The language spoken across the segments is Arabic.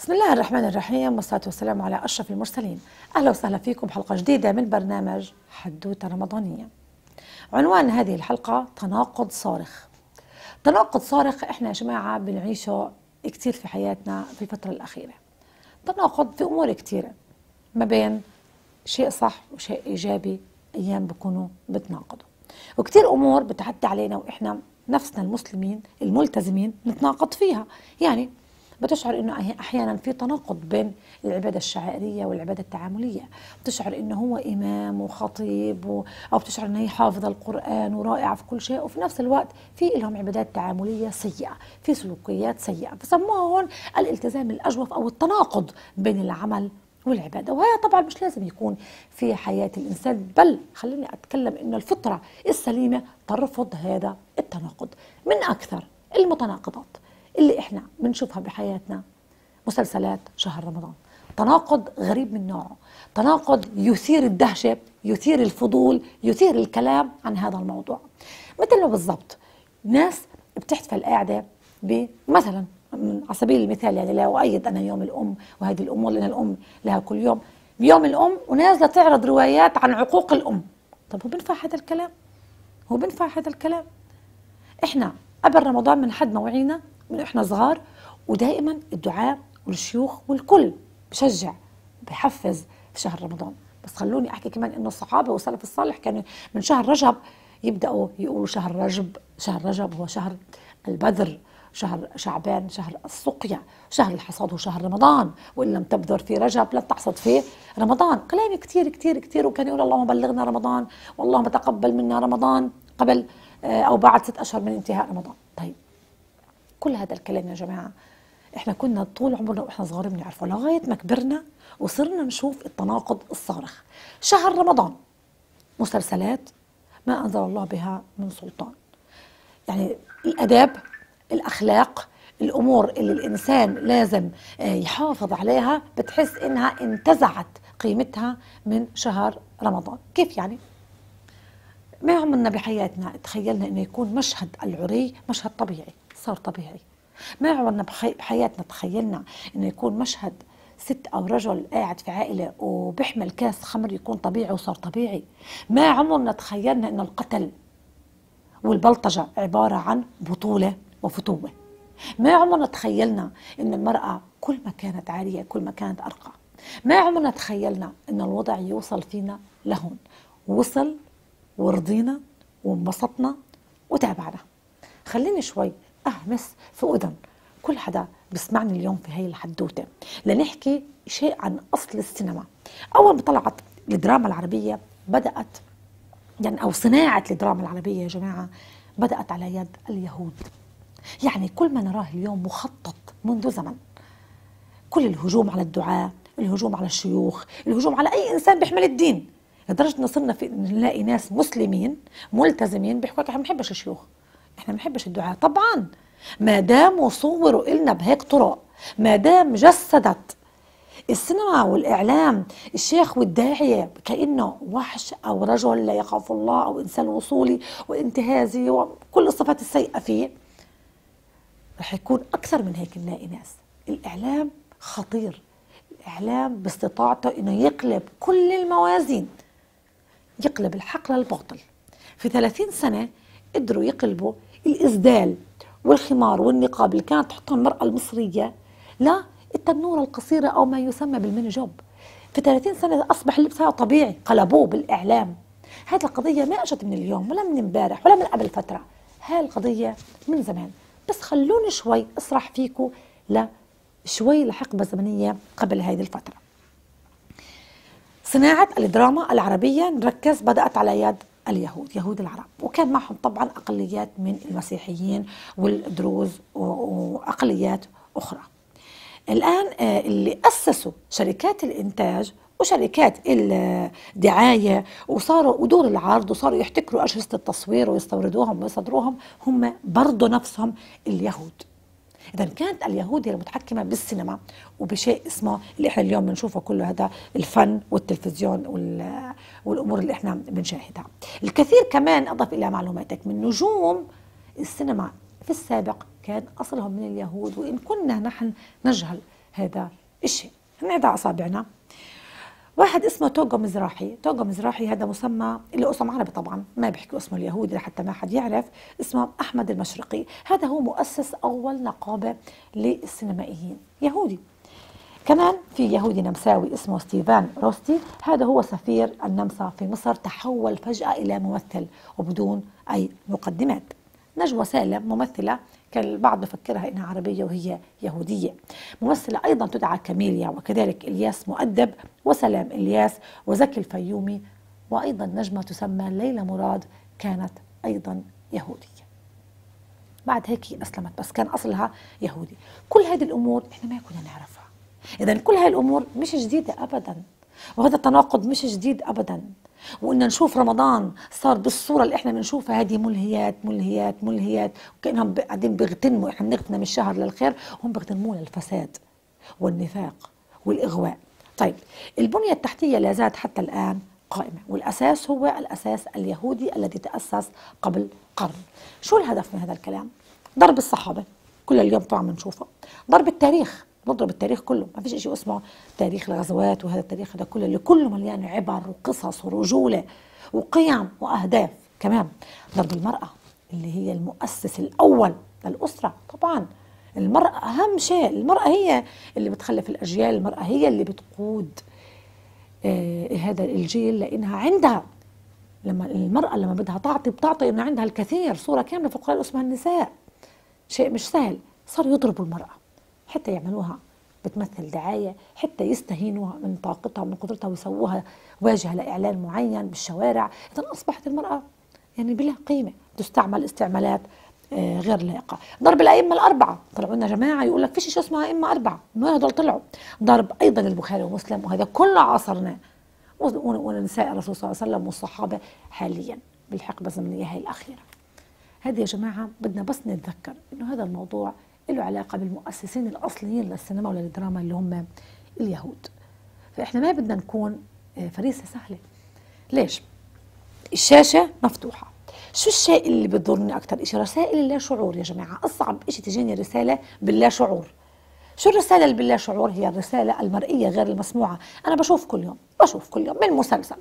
بسم الله الرحمن الرحيم والصلاة والسلام على أشرف المرسلين. أهلا وسهلا فيكم بحلقة جديدة من برنامج حدوتة رمضانية. عنوان هذه الحلقة تناقض صارخ. تناقض صارخ إحنا يا جماعة بنعيشه كثير في حياتنا في الفترة الأخيرة. تناقض في أمور كثيرة ما بين شيء صح وشيء إيجابي أيام بكونوا بتناقضوا. وكثير أمور بتعدي علينا وإحنا نفسنا المسلمين الملتزمين نتناقض فيها. يعني بتشعر إنه أحيانا في تناقض بين العبادة الشعائرية والعبادة التعاملية. بتشعر إنه هو إمام وخطيب و... أو بتشعر إنه هي حافظة القرآن ورائعة في كل شيء وفي نفس الوقت في لهم عبادات تعاملية سيئة في سلوكيات سيئة. فسموها هون الالتزام الأجوف أو التناقض بين العمل والعبادة. وهذا طبعا مش لازم يكون في حياة الإنسان بل خليني أتكلم إنه الفطرة السليمة ترفض هذا التناقض. من أكثر المتناقضات. اللي إحنا بنشوفها بحياتنا. مسلسلات شهر رمضان. تناقض غريب من نوعه. تناقض يثير الدهشة يثير الفضول يثير الكلام عن هذا الموضوع. مثل ما بالضبط ناس بتحتفل قاعدة بمثلا على سبيل المثال يعني لا أؤيد أنا يوم الأم وهذه الأم لأن الأم لها كل يوم. بيوم الأم ونازلة تعرض روايات عن عقوق الأم. طب هو بينفع هذا الكلام؟ هو بينفع هذا الكلام؟ إحنا قبل رمضان من حد موعينا من إحنا صغار ودائما الدعاء والشيوخ والكل بشجع بحفز في شهر رمضان. بس خلوني أحكي كمان إنه الصحابة والسلف الصالح كانوا من شهر رجب يبدأوا يقولوا شهر رجب شهر رجب هو شهر البذر شهر شعبان شهر السقيا شهر الحصاد هو شهر رمضان. وإن لم تبذر في رجب لن تحصد في رمضان. كلام كثير كثير كثير وكان يقول اللهم بلغنا رمضان واللهم تقبل منا رمضان قبل أو بعد ست أشهر من انتهاء رمضان. طيب. كل هذا الكلام يا جماعة. إحنا كنا طول عمرنا وإحنا صغار بنعرفه لغاية ما كبرنا وصرنا نشوف التناقض الصارخ. شهر رمضان مسلسلات ما أنزل الله بها من سلطان. يعني الأداب الأخلاق الأمور اللي الإنسان لازم يحافظ عليها بتحس إنها انتزعت قيمتها من شهر رمضان. كيف يعني؟ ما عمرنا بحياتنا. تخيلنا إنه يكون مشهد العري مشهد طبيعي. صار طبيعي. ما عمرنا بحياتنا تخيلنا إنه يكون مشهد ست أو رجل قاعد في عائلة وبيحمل كاس خمر يكون طبيعي وصار طبيعي. ما عمرنا تخيلنا إنه القتل والبلطجة عبارة عن بطولة وفتوة. ما عمرنا تخيلنا إن المرأة كل ما كانت عاليه كل ما كانت أرقى. ما عمرنا تخيلنا إن الوضع يوصل فينا لهون. وصل ورضينا وانبسطنا وتابعنا خليني شوي اهمس في أذن. كل حدا بسمعني اليوم في هي الحدوتة. لنحكي شيء عن أصل السينما. أول ما طلعت الدراما العربية بدأت يعني أو صناعة الدراما العربية يا جماعة بدأت على يد اليهود. يعني كل ما نراه اليوم مخطط منذ زمن. كل الهجوم على الدعاة الهجوم على الشيوخ الهجوم على أي إنسان بيحمل الدين. لدرجة إن صرنا في نلاقي ناس مسلمين ملتزمين بيحكوا إحنا ما بنحبش الشيوخ. إحنا ما بنحبش الدعاة طبعا. ما دام صوروا إلنا بهيك طرق ما دام جسدت السينما والإعلام الشيخ والداعية كأنه وحش أو رجل لا يخاف الله أو إنسان وصولي وانتهازي وكل الصفات السيئة فيه رح يكون أكثر من هيك نلاقي ناس. الإعلام خطير. الإعلام باستطاعته إنه يقلب كل الموازين. يقلب الحق للباطل. في 30 سنة قدروا يقلبوا الإسدال والخمار والنقاب اللي كانت تحطها المرأة المصرية لا التنورة القصيرة أو ما يسمى بالميني جوب في 30 سنة أصبح اللبس هذا طبيعي قلبوه بالإعلام. هذه القضية ما أجت من اليوم ولا من امبارح ولا من قبل فترة. هاي القضية من زمان. بس خلوني شوي أسرح فيكم لشوي لحقبة زمنية قبل هذه الفترة. صناعة الدراما العربية نركز بدأت على يد اليهود يهود العرب. وكان معهم طبعا أقليات من المسيحيين والدروز وأقليات أخرى. الآن اللي أسسوا شركات الإنتاج وشركات الدعاية وصاروا ودور العرض وصاروا يحتكروا أجهزة التصوير ويستوردوهم ويصدروهم هم برضو نفسهم اليهود. إذا كانت اليهود هي المتحكمة بالسينما وبشيء اسمه اللي إحنا اليوم بنشوفه كله هذا الفن والتلفزيون والأمور اللي إحنا بنشاهدها. الكثير كمان أضف إلى معلوماتك من نجوم السينما في السابق كان أصلهم من اليهود وإن كنا نحن نجهل هذا الشيء. نعد أصابعنا. واحد اسمه توغو مزراحي. توغو مزراحي هذا مسمى له اسم عربي طبعا ما بيحكوا اسمه اليهودي لحتى ما حد يعرف اسمه أحمد المشرقي. هذا هو مؤسس أول نقابة للسينمائيين يهودي. كمان في يهودي نمساوي اسمه ستيفان روستي. هذا هو سفير النمسا في مصر تحول فجأة إلى ممثل وبدون أي مقدمات. نجوى سالم ممثلة كان البعض بفكرها إنها عربية وهي يهودية. ممثلة أيضا تدعى كاميليا وكذلك إلياس مؤدب وسلام إلياس وزكي الفيومي وأيضا نجمة تسمى ليلى مراد كانت أيضا يهودية. بعد هيك أسلمت بس كان أصلها يهودي. كل هذه الأمور إحنا ما كنا نعرفها. اذا كل هذه الأمور مش جديدة ابدا. وهذا التناقض مش جديد ابدا. وإن نشوف رمضان صار بالصورة اللي إحنا بنشوفها هذه ملهيات ملهيات ملهيات. وكأنهم قاعدين بيغتنموا إحنا بنغتنم الشهر للخير هم بيغتنموه للفساد والنفاق والإغواء. طيب البنية التحتية لا زالت حتى الآن قائمة والأساس هو الأساس اليهودي الذي تأسس قبل قرن. شو الهدف من هذا الكلام؟ ضرب الصحابة. كل اليوم طبعا بنشوفه. ضرب التاريخ. نضرب التاريخ كله. ما فيش شيء اسمه تاريخ الغزوات وهذا التاريخ هذا كله. اللي كله مليان عبر وقصص ورجولة وقيم وأهداف. كمان ضرب المرأة اللي هي المؤسس الأول للأسرة. طبعا المرأة أهم شيء. المرأة هي اللي بتخلف الأجيال المرأة هي اللي بتقود آه هذا الجيل لأنها عندها لما المرأة لما بدها تعطي بتعطي إنه عندها الكثير. صورة كاملة في القرآن اسمها النساء. شيء مش سهل. صاروا يضربوا المرأة. حتى يعملوها بتمثل دعاية حتى يستهينوها من طاقتها ومن قدرتها ويسووها واجهة لإعلان معين بالشوارع. إذا أصبحت المرأة يعني بلا قيمة تستعمل استعمالات آه، غير لائقة. ضرب الأئمة الأربعة. طلعوا لنا جماعة يقول لك فيش شيء اسمها أئمة أربعة. ما هدول طلعوا؟ ضرب أيضا البخاري ومسلم وهذا كله عاصرناه ونساء الرسول صلى الله عليه وسلم والصحابة حاليا بالحقبة الزمنية هي الأخيرة. هذه يا جماعة بدنا بس نتذكر إنه هذا الموضوع له علاقة بالمؤسسين الأصليين للسينما وللدراما اللي هم اليهود. فإحنا ما بدنا نكون آه، فريسة سهلة. ليش؟ الشاشة مفتوحة. شو الشيء اللي بتضرني أكثر شيء رسائل اللا شعور يا جماعة. أصعب شيء تجيني رسالة باللا شعور. شو الرسالة اللي باللا شعور؟ هي الرسالة المرئية غير المسموعة. أنا بشوف كل يوم بشوف كل يوم من مسلسل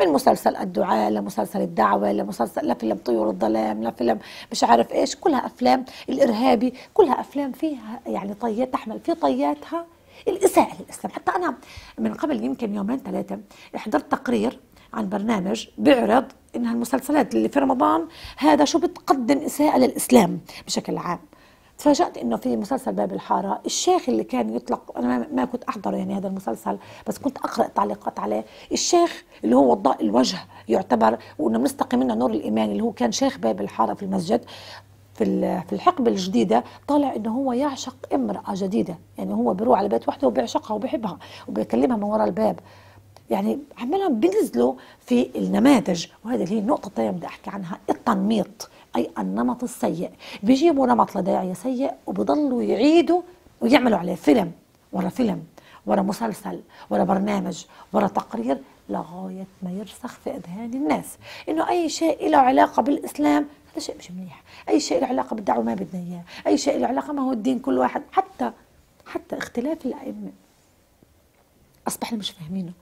من مسلسل الدعاء لمسلسل الدعوة لمسلسل لفيلم طيور الظلام لفيلم مش عارف إيش كلها أفلام الإرهابي كلها أفلام فيها يعني طيات تحمل في طياتها الإساءة للإسلام. حتى أنا من قبل يمكن يومين ثلاثة حضرت تقرير عن برنامج بيعرض انها المسلسلات اللي في رمضان هذا شو بتقدم إساءة للإسلام بشكل عام. تفاجأت إنه في مسلسل باب الحارة. الشيخ اللي كان يطلق أنا ما كنت أحضر يعني هذا المسلسل بس كنت أقرأ تعليقات عليه. الشيخ اللي هو وضاء الوجه يعتبر وإنه مستقي منه نور الإيمان اللي هو كان شيخ باب الحارة في المسجد في في الحقبة الجديدة طالع إنه هو يعشق امرأة جديدة. يعني هو بيروح على بيت وحده وبيعشقها وبيحبها وبيكلمها من وراء الباب. يعني عمالهم بينزلوا في النماذج. وهذه اللي هي النقطة الثانية بدي أحكي عنها التنميط. أي النمط السيء. بيجيبوا نمط لداعية سيء وبضلوا يعيدوا ويعملوا عليه فيلم ورا فيلم ورا مسلسل ورا برنامج ورا تقرير لغاية ما يرسخ في أذهان الناس. إنه أي شيء له علاقة بالإسلام هذا شيء مش منيح. أي شيء له علاقة بالدعوة ما بدنا إياه. أي شيء له علاقة ما هو الدين كل واحد. حتى حتى اختلاف الأئمة. أصبحنا مش فاهمينه.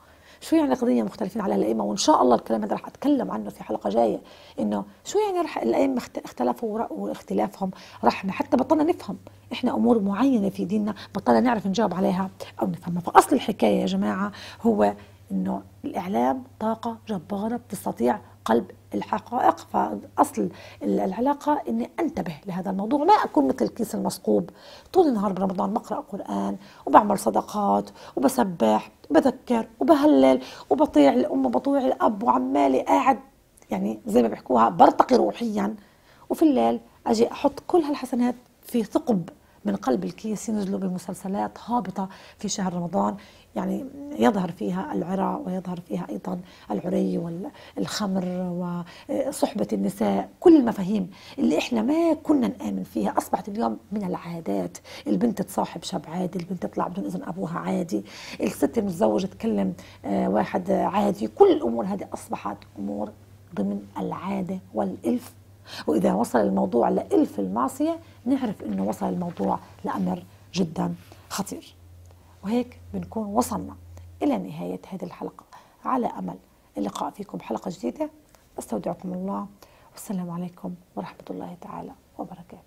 شو يعني قضية مختلفين على الأئمة؟ وإن شاء الله الكلام هذا رح أتكلم عنه في حلقة جاية. إنه شو يعني رح الأئمة اختلفوا واختلافهم؟ رحمة حتى بطلنا نفهم. إحنا أمور معينة في ديننا بطلنا نعرف نجاوب عليها أو نفهمها. فأصل الحكاية يا جماعة هو إنه الإعلام طاقة جبارة بتستطيع قلب الحقائق فأصل العلاقة إني أنتبه لهذا الموضوع ما أكون مثل الكيس المصقوب. طول النهار برمضان بقرأ قرآن وبعمل صدقات وبسبح وبذكر وبهلل وبطيع الأم وبطيع الأب وعمالي قاعد يعني زي ما بيحكوها برتقي روحيا. وفي الليل أجي أحط كل هالحسنات في ثقب من قلب الكيس ينزلوا بمسلسلات هابطة في شهر رمضان. يعني يظهر فيها العراء ويظهر فيها أيضا العري والخمر وصحبة النساء كل المفاهيم اللي إحنا ما كنا نآمن فيها. أصبحت اليوم من العادات. البنت تصاحب شاب عادي البنت تطلع بدون إذن أبوها عادي. الست المتزوجة تكلم آه، واحد عادي. كل الأمور هذه أصبحت أمور ضمن العادة والإلف. وإذا وصل الموضوع لإلف المعصية نعرف أنه وصل الموضوع لأمر جدا خطير. وهيك بنكون وصلنا إلى نهاية هذه الحلقة. على أمل اللقاء فيكم حلقة جديدة. أستودعكم الله. والسلام عليكم ورحمة الله تعالى وبركاته.